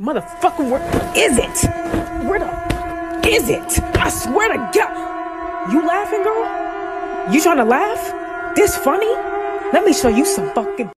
Motherfucker, where is it? Where the is it? I swear to God. You laughing, girl? You trying to laugh? This funny? Let me show you some fucking